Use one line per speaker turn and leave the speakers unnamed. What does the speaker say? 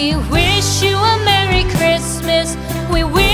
We wish you a Merry Christmas. We wish